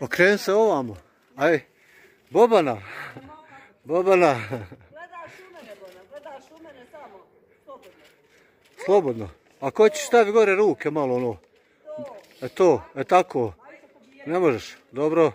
Okreni se ovamo. Aj, Bobana. Bobana. Gledaš u mene, Bona. Gledaš u mene samo. Slobodno. Slobodno. A ko će stavi gore ruke malo ono? E to, e tako. Ne možeš. Dobro.